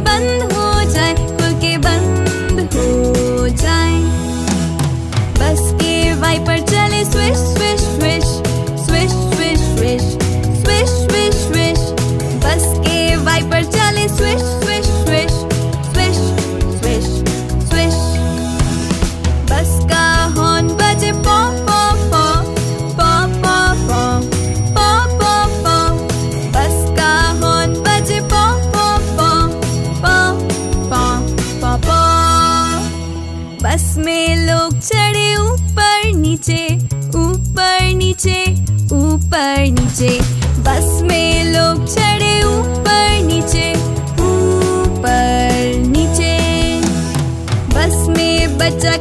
बंद नीचे, ऊपर नीचे ऊपर नीचे। बस में लोग चढ़े ऊपर नीचे ऊपर नीचे। बस में बच्चा